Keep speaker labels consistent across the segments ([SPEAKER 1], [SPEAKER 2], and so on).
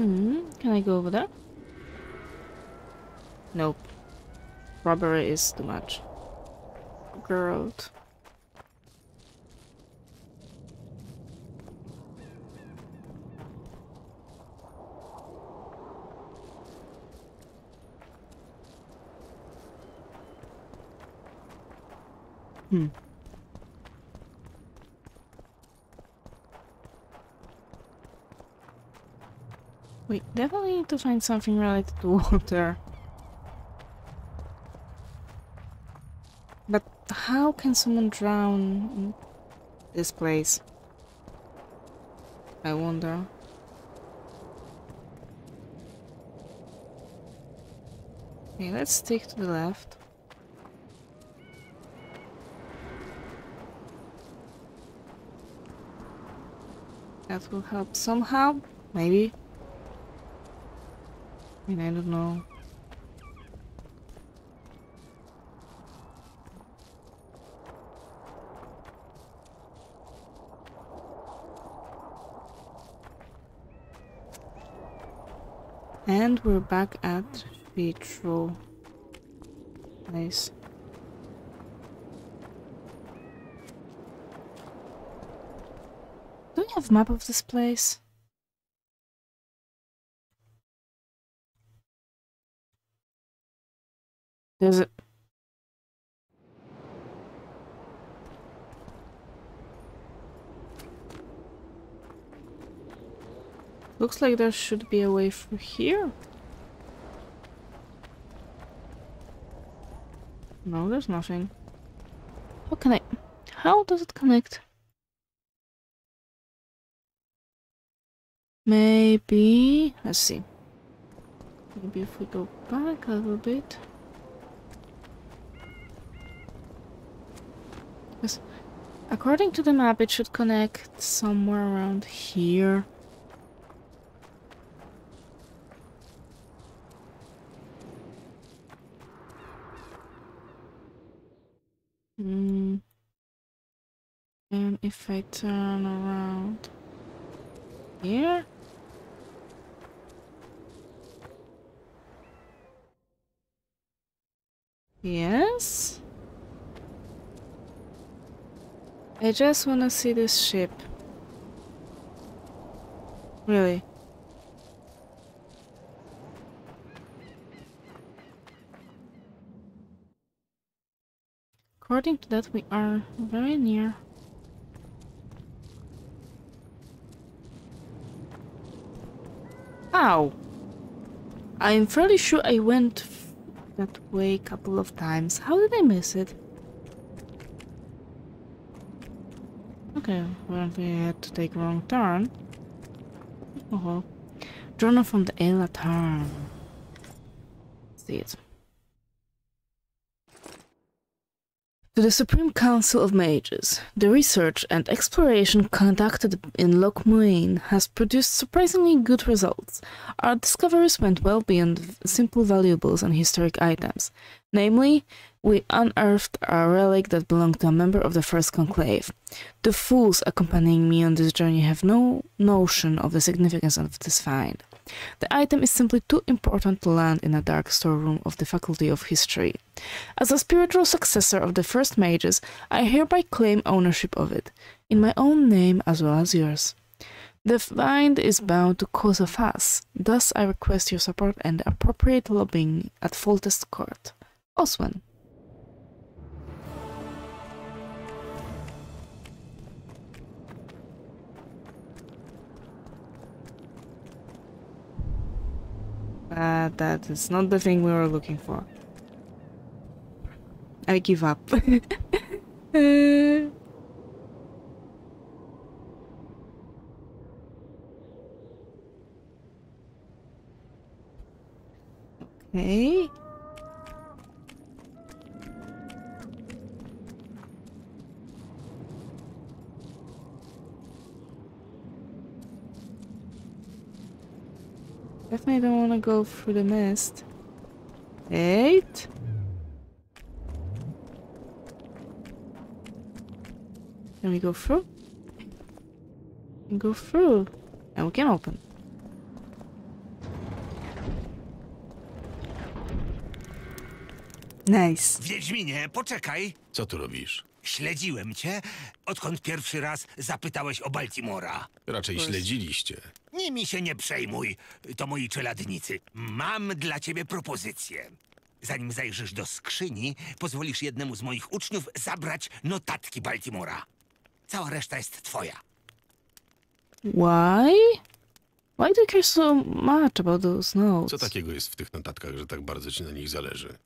[SPEAKER 1] Hmm, can I go over there? Nope. Robbery is too much. Girl. Hmm. We definitely need to find something related to water. But how can someone drown in this place? I wonder. Okay, let's stick to the left. That will help somehow, maybe. I mean, I don't know. And we're back at Vitro. Nice. Do we have map of this place? There's a... Looks like there should be a way through here. No, there's nothing. How can I... How does it connect? Maybe... Let's see. Maybe if we go back a little bit. Because according to the map, it should connect somewhere around here. Hmm. And if I turn around here? Yes? I just wanna see this ship. Really. According to that, we are very near. Ow! I'm fairly sure I went that way a couple of times. How did I miss it? Okay, apparently I had to take a wrong turn. Uh-huh. Oh, journal from the Ela turn. See it. To the Supreme Council of Mages, the research and exploration conducted in Loch Muin has produced surprisingly good results. Our discoveries went well beyond simple valuables and historic items. Namely, we unearthed a relic that belonged to a member of the First Conclave. The fools accompanying me on this journey have no notion of the significance of this find. The item is simply too important to land in a dark storeroom of the Faculty of History. As a spiritual successor of the first mages, I hereby claim ownership of it, in my own name as well as yours. The find is bound to cause a fuss, thus I request your support and appropriate lobbying at Foltest Court. Oswen. Uh, that is not the thing we were looking for. I give up. Okay. Definitely don't want to go through the mist. Eight? Can we go through? We go through. And we can open. Nice.
[SPEAKER 2] Wiedźminie, poczekaj.
[SPEAKER 3] Co tu robisz?
[SPEAKER 2] Śledziłem cię, odkąd pierwszy raz zapytałeś o Baltimora.
[SPEAKER 3] Raczej śledziliście.
[SPEAKER 2] Nimi się nie przejmuj, to moi czeladnicy. Mam dla ciebie propozycję. Zanim zajrzysz do skrzyni, pozwolisz jednemu z moich uczniów zabrać notatki Baltimora. Cała reszta jest twoja.
[SPEAKER 1] Why? Why do you care so much about those notes?
[SPEAKER 3] Co takiego jest w tych notatkach, że tak bardzo ci na nich zależy?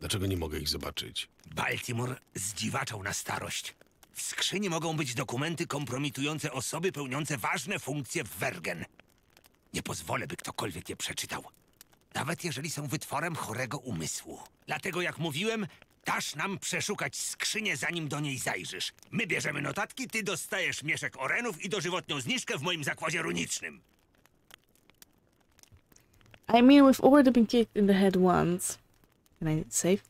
[SPEAKER 3] Dlaczego nie mogę ich zobaczyć?
[SPEAKER 2] Baltimore zdziwaczał na starość. W skrzyni mogą być dokumenty kompromitujące osoby pełniące ważne funkcje w Wergen. Nie pozwolę, by ktokolwiek je przeczytał. Nawet jeżeli są wytworem chorego umysłu. Dlatego, jak mówiłem, dasz nam przeszukać skrzynię, zanim do niej zajrzysz. My bierzemy notatki, ty dostajesz mieszek orenów i dożywotnią zniżkę w moim zakładzie runicznym.
[SPEAKER 1] I mean, we've already been kicked in the head once. Can I save?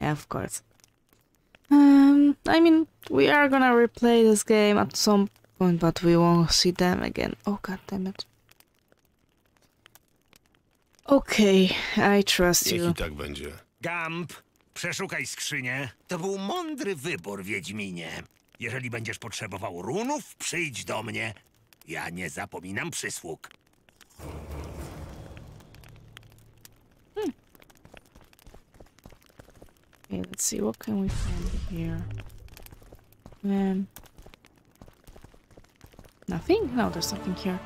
[SPEAKER 1] Yeah, of course. Um, I mean, we are gonna replay this game at some point, but we won't see them again. Oh, god damn it. Okay, I trust
[SPEAKER 3] Niech
[SPEAKER 1] you.
[SPEAKER 3] i tak będzie.
[SPEAKER 2] Gamp, przeszukaj skrzynię. To był mądry wybór, Wiedźminie. Jeżeli będziesz potrzebował runów, przyjdź do mnie. Ja nie zapominam przysług.
[SPEAKER 1] Okay, let's see, what can we find here? Um, nothing? No, there's something here.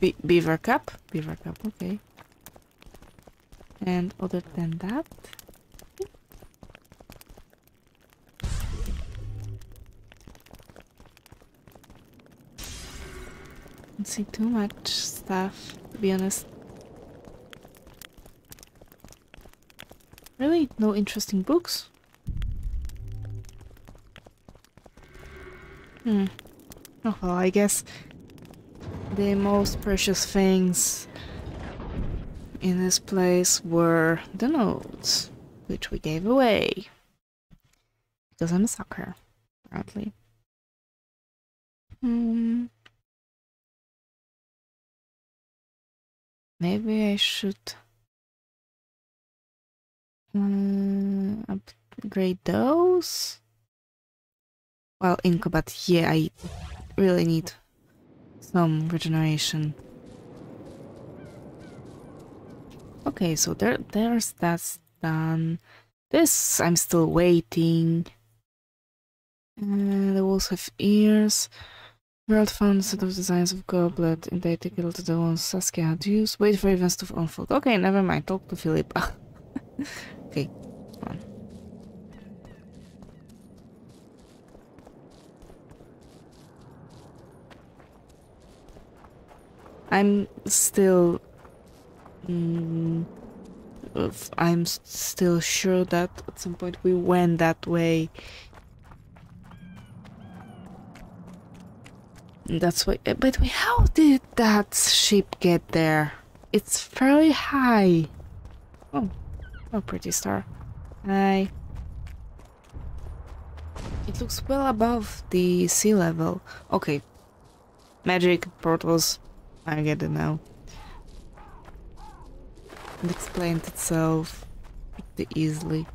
[SPEAKER 1] Be beaver cup? Beaver cup, okay. And other than that... Don't see too much stuff, to be honest. Really? No interesting books? Hmm. Oh, well, I guess the most precious things in this place were the notes, which we gave away. Because I'm a sucker, apparently. Hmm. Maybe I should uh, upgrade those. Well, Inco, but yeah, I really need some regeneration. Okay, so there, there's that's done. This I'm still waiting. Uh, the walls have ears. World found set of designs of goblet identical to the ones Saskia had used. Wait for events to unfold. Okay, never mind. Talk to Philip. okay, come on. I'm still. Mm, I'm still sure that at some point we went that way. That's why. uh, But how did that ship get there? It's fairly high. Oh, oh, pretty star. Hi. It looks well above the sea level. Okay. Magic portals. I get it now. It explained itself pretty easily.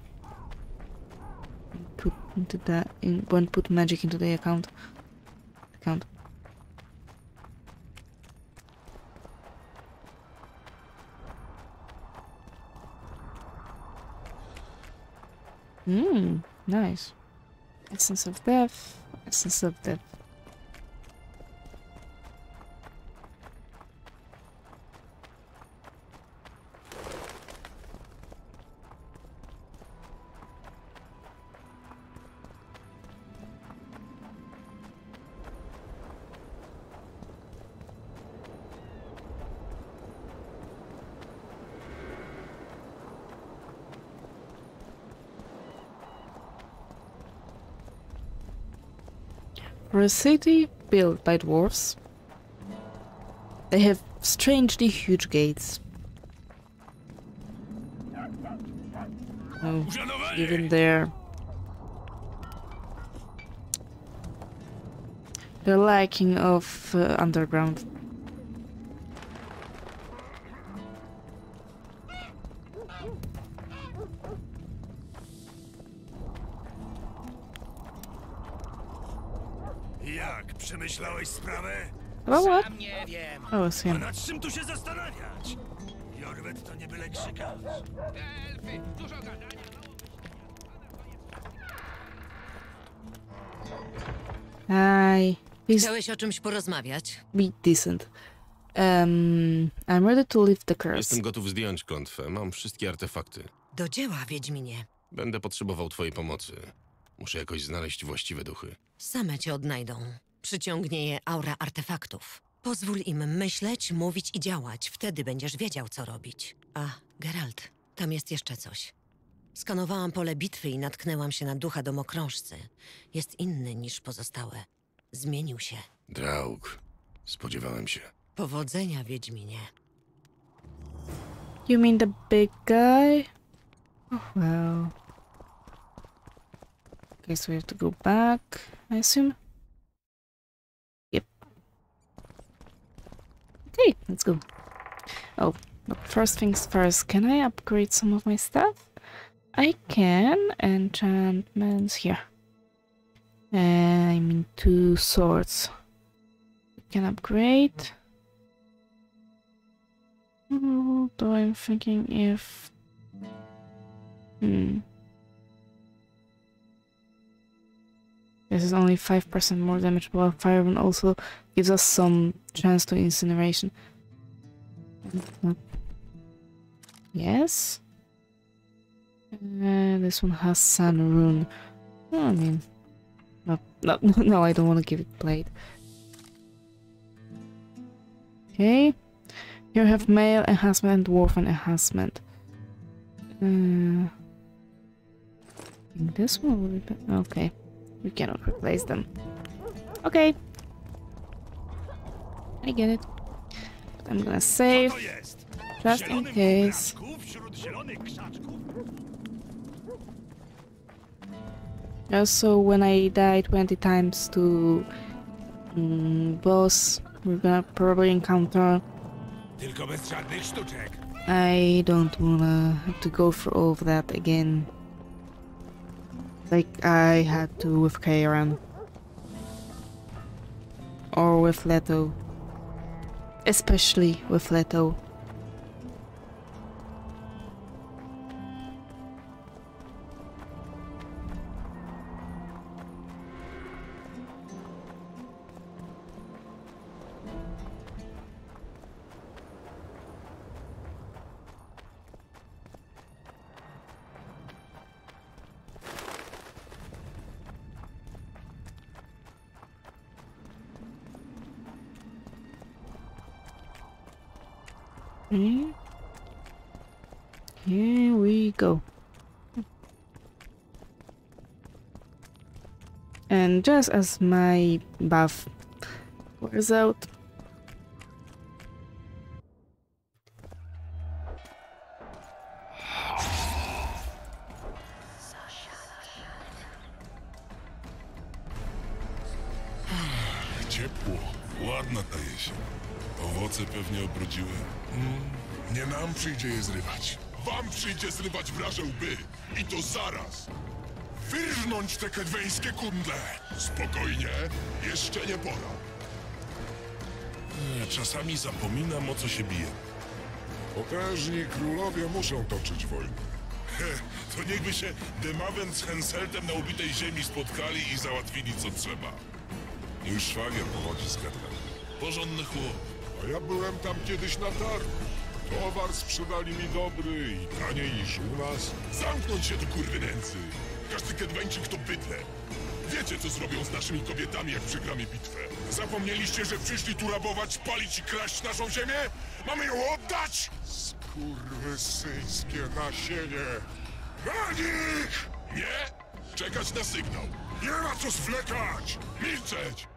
[SPEAKER 1] Put into that in when put magic into the account. Account. Hmm, nice. Essence of death, essence of death. A city built by dwarfs, they have strangely huge gates. Oh, even their their lacking of uh, underground.
[SPEAKER 2] Przemyślałeś sprawę?
[SPEAKER 1] About what?
[SPEAKER 2] Sam nie wiem.
[SPEAKER 1] Oh, it's
[SPEAKER 2] A nad czym tu się zastanawiać? Jorwet to nie byle krzykarz.
[SPEAKER 4] Elfy, dużo gadania.
[SPEAKER 1] Hi. Please
[SPEAKER 5] Chciałeś o czymś porozmawiać?
[SPEAKER 1] be decent. Um, I'm ready to leave the curse.
[SPEAKER 3] Jestem gotów zdjąć klątwę. Mam wszystkie artefakty.
[SPEAKER 5] Do dzieła, Wiedźminie.
[SPEAKER 3] Będę potrzebował twojej pomocy. Muszę jakoś znaleźć właściwe duchy.
[SPEAKER 5] Same cię odnajdą. Przyciągnie je aura artefaktów. Pozwól im myśleć, mówić i działać. Wtedy będziesz wiedział, co robić. A, Geralt, tam jest jeszcze coś. Skanowałam pole bitwy i natknęłam się na ducha domokrążcy. Jest inny niż pozostałe. Zmienił się.
[SPEAKER 3] Draug. Spodziewałem się.
[SPEAKER 5] Powodzenia, Wiedźminie.
[SPEAKER 1] You mean the big guy? Oh, well. Okay, so we have to go back, I assume. Okay, let's go. Oh, but first things first, can I upgrade some of my stuff? I can. Enchantments here. Uh, I mean two swords. Can upgrade. Hmm, Though I'm thinking if. Hmm. This is only 5% more damage, while Fireburn also gives us some chance to incineration. Yes? Uh, this one has Sun Rune. Oh, I mean. No, no, no, I don't want to give it Blade. Okay. We have male enhancement and dwarven enhancement. Uh, this one will be be- okay. We cannot replace them. Okay. I get it. But I'm gonna save just in case.
[SPEAKER 2] krzaczków wśród zielonych krzaczków?
[SPEAKER 1] Also, when I die 20 times to mm, boss, we're gonna probably encounter.
[SPEAKER 2] Tylko bez żadnych sztuczek.
[SPEAKER 1] I don't wanna have to go through all of that again. Like I had to with Kayran. Or with Leto. Especially with Leto. Okay. Here we go. And just as my buff wears out,
[SPEAKER 6] łby. I to zaraz. Wyrżnąć te kedweńskie kundle. Spokojnie, jeszcze nie pora. E, Czasami zapominam, o co się bije. Potężni królowie muszą toczyć wojnę. To niechby się Demawen z Henseltem na ubitej ziemi spotkali i załatwili, co trzeba. Mój szwagier pochodzi z Gerda. Porządny chłop. A ja byłem tam kiedyś na targu. Towar sprzedali mi dobry i taniej niż u nas. Zamknąć się do kurwy nędzy. Każdy kedweńczyk to bydle. Wiecie, co zrobią z naszymi kobietami, jak przegramy bitwę. Zapomnieliście, że przyszli tu rabować, palić i kraść naszą ziemię? Mamy ją oddać? Skurwysyńskie nasienie. Na nich! Nie? Czekać na sygnał. Nie ma co zwlekać! Milczeć!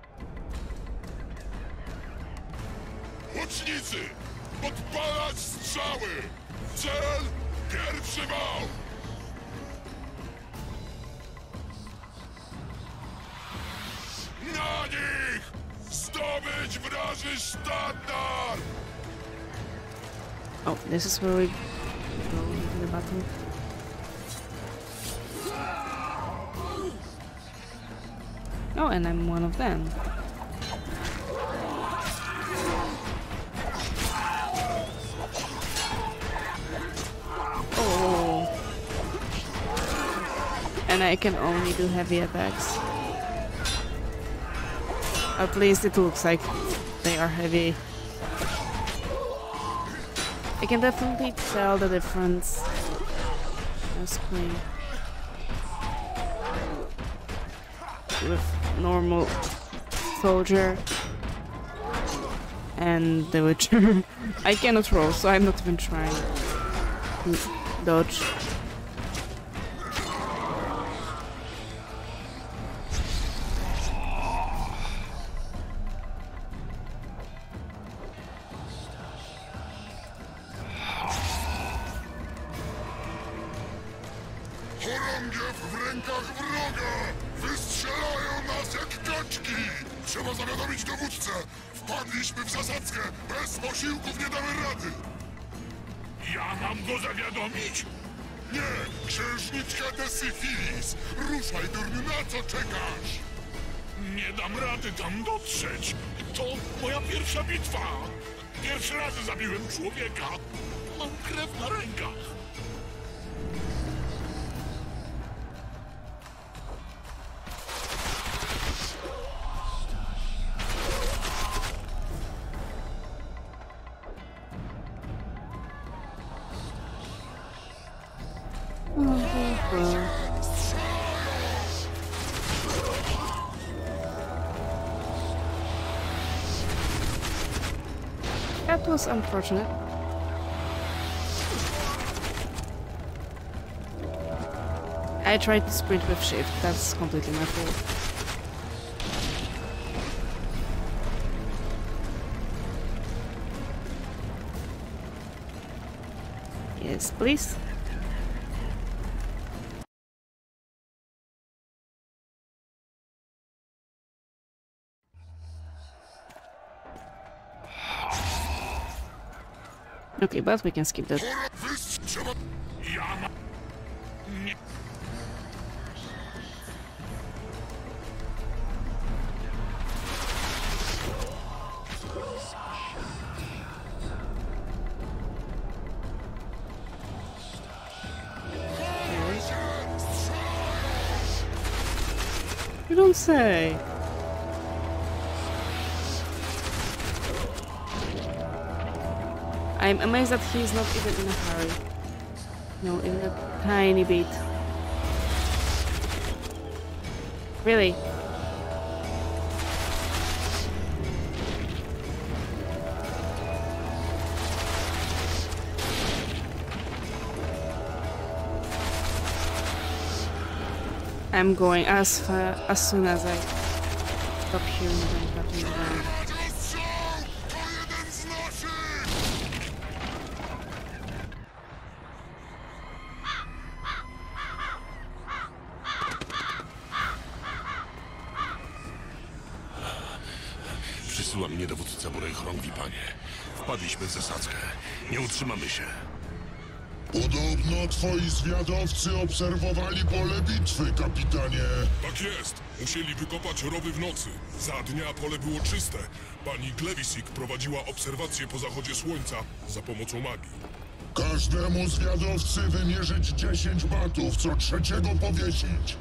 [SPEAKER 6] Łucznicy! Strzały! Cel! Pierwszy wał! Na nich! Zdobyć
[SPEAKER 1] oh, this is where we go into the battle. Oh, and I'm one of them. And I can only do heavy attacks. At least it looks like they are heavy. I can definitely tell the difference. That's clean. With normal soldier and the witcher. I cannot roll, so I'm not even trying to dodge.
[SPEAKER 7] Rękach wroga! Wystrzelają nas jak kaczki! Trzeba zawiadomić dowódcę! Wpadliśmy w zasadzkę! Bez posiłków nie damy rady! Ja mam go zawiadomić? Nie! Księżniczka de Syfilis! Ruszaj, durniu, na co czekasz? Nie dam rady tam dotrzeć! To moja pierwsza bitwa! Pierwszy raz zabiłem człowieka! Mam krew na rękach!
[SPEAKER 1] That was unfortunate. I tried to sprint with shift, that's completely my fault. Yes, please. Okay, but we can skip that. You don't say. I'm amazed that he's not even in a hurry. No, even a tiny bit. Really? I'm going as far as soon as I stop hearing them
[SPEAKER 3] Przysyła mnie dowódca Borej Chorągwi, panie. Wpadliśmy w zasadzkę. Nie utrzymamy się.
[SPEAKER 7] Podobno twoi zwiadowcy obserwowali pole bitwy, kapitanie.
[SPEAKER 6] Tak jest. Musieli wykopać rowy w nocy. Za dnia pole było czyste. Pani Glewisik prowadziła obserwacje po zachodzie słońca za pomocą magii.
[SPEAKER 7] Każdemu zwiadowcy wymierzyć 10 batów, co trzeciego powiesić.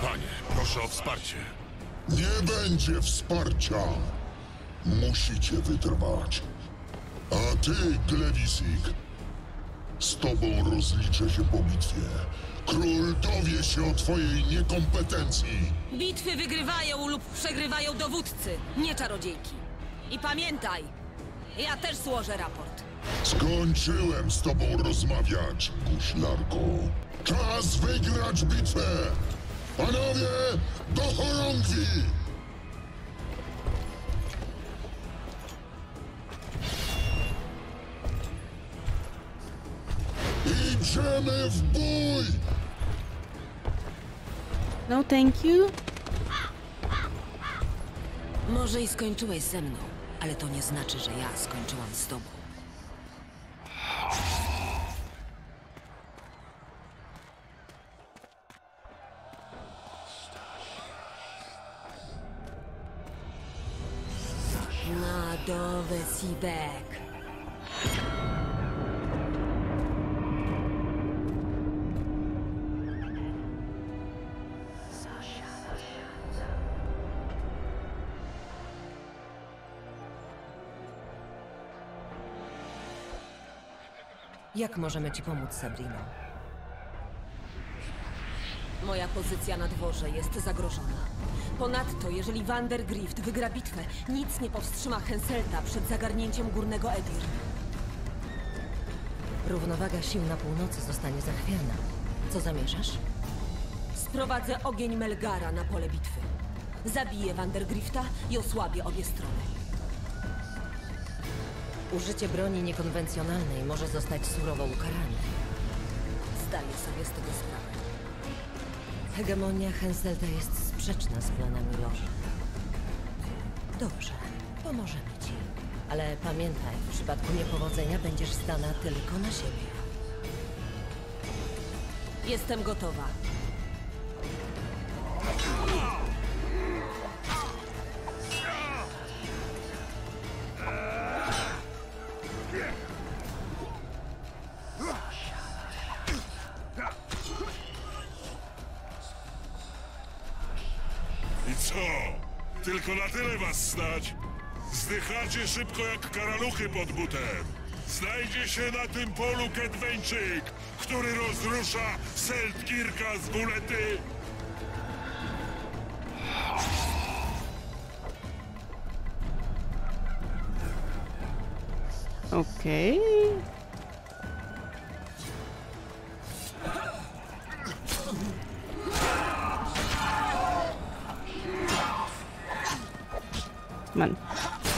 [SPEAKER 3] Panie, proszę o wsparcie.
[SPEAKER 7] Nie będzie wsparcia. Musicie wytrwać. A ty, Glewisik, z tobą rozliczę się po bitwie. Król dowie się o twojej niekompetencji.
[SPEAKER 8] Bitwy wygrywają lub przegrywają dowódcy, nie czarodziejki. I pamiętaj, ja też złożę raport.
[SPEAKER 7] Skończyłem z tobą rozmawiać, guślarko. Czas wygrać bitwę! Panowie, do chorągwi! Idziemy w bój!
[SPEAKER 1] No thank you.
[SPEAKER 8] Może i skończyłeś ze mną, ale to nie znaczy, że ja skończyłam z tobą. Na do Wesibek.
[SPEAKER 5] Jak możemy ci pomóc, Sabrino?
[SPEAKER 8] Moja pozycja na dworze jest zagrożona. Ponadto, jeżeli Vandergrift wygra bitwę, nic nie powstrzyma Henselta przed zagarnięciem górnego Edir.
[SPEAKER 5] Równowaga sił na północy zostanie zachwiana. Co zamierzasz?
[SPEAKER 8] Sprowadzę ogień Melgara na pole bitwy. Zabiję Vandergrifta i osłabię obie strony.
[SPEAKER 5] Użycie broni niekonwencjonalnej może zostać surowo ukarane.
[SPEAKER 8] Zdaję sobie z tego sprawę.
[SPEAKER 5] Hegemonia Henselta jest sprzeczna z planami Loży. Dobrze, pomożemy ci. Ale pamiętaj, w przypadku niepowodzenia będziesz zdana tylko na siebie.
[SPEAKER 8] Jestem gotowa.
[SPEAKER 6] Tyle was stać? Zdychacie szybko jak karaluchy pod butem. Znajdzie się na tym polu Kedweńczyk, który rozrusza Seltkirka z bulety.
[SPEAKER 1] Okay. Man.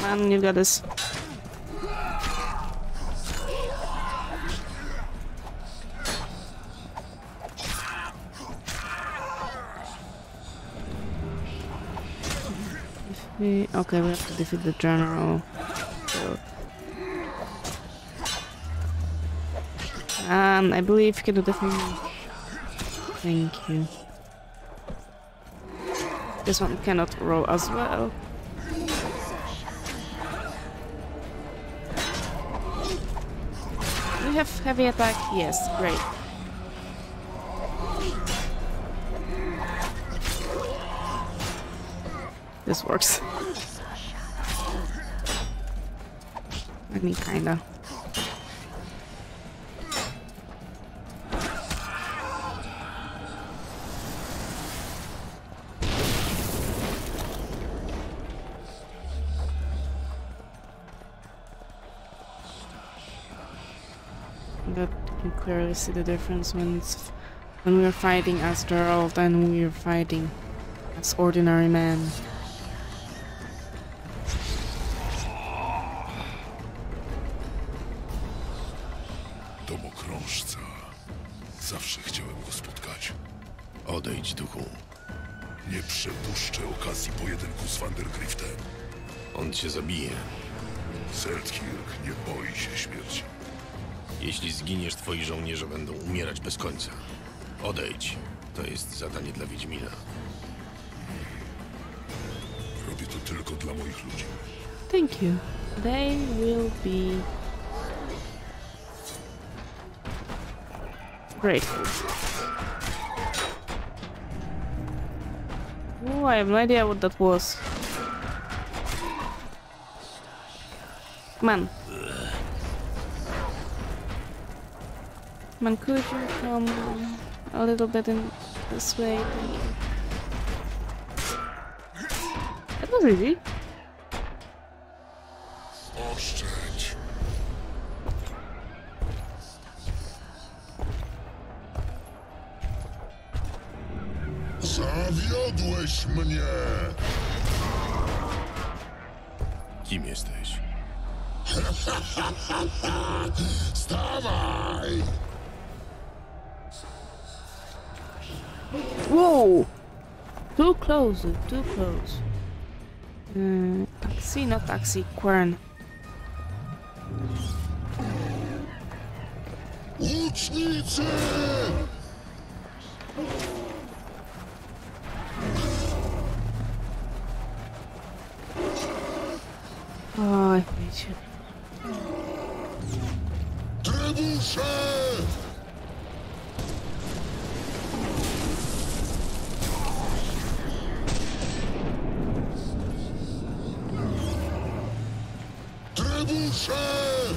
[SPEAKER 1] Man, you got this. We, okay, we have to defeat the general. So. Um, I believe you can do the thing. Thank you. This one cannot roll as well. Have heavy attack? Yes, great. This works. I mean, kinda. Clearly see the difference when when we're fighting as Geralt and we're fighting as ordinary men.
[SPEAKER 6] Tylko dla moich ludzi.
[SPEAKER 1] Thank you. They will be grateful. Oh, I have no idea what that was. On. Come could you come a little bit in this way? Thank you.
[SPEAKER 6] Oszczędź. Zawiodłeś mnie!
[SPEAKER 3] Kim jesteś?
[SPEAKER 6] Stawaj!
[SPEAKER 1] Whoa! Too close, too close. Mm, taxi, not taxi, Quern.
[SPEAKER 6] Łucznicy!
[SPEAKER 1] Oh, I hate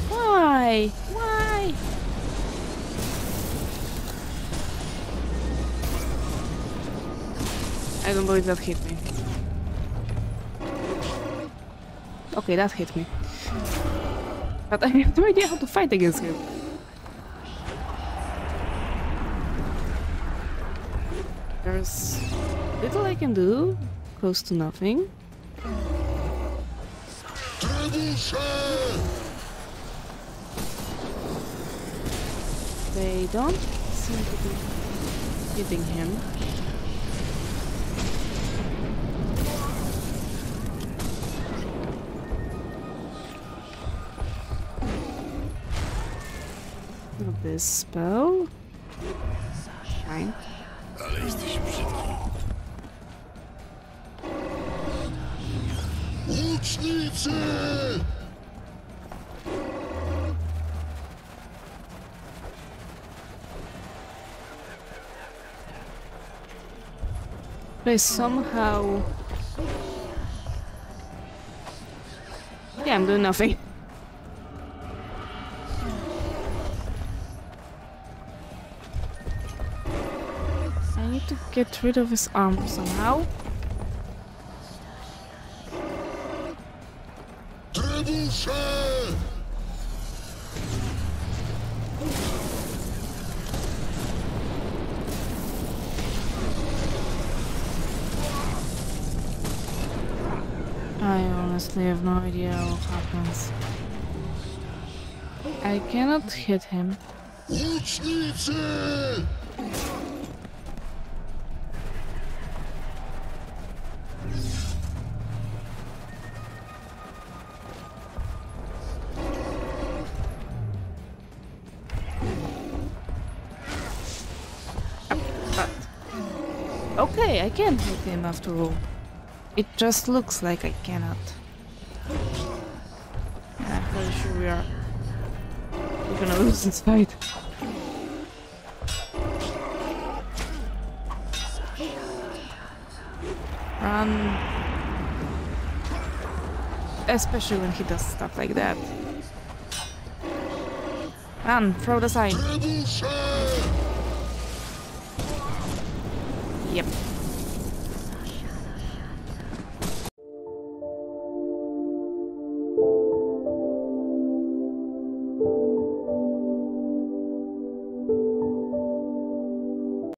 [SPEAKER 1] Why? Why? I don't believe that hit me. Okay, that hit me. But I have no idea how to fight against him. There's little I can do, close to nothing. They don't seem to be hitting him. This spell. They somehow. Yeah, I'm doing nothing. I need to get rid of his arm somehow. Honestly have no idea what happens. I cannot hit him. Okay, I can hit him after all. It just looks like I cannot. We are. We're gonna lose this fight. Run. Especially when he does stuff like that. Run, throw the sign.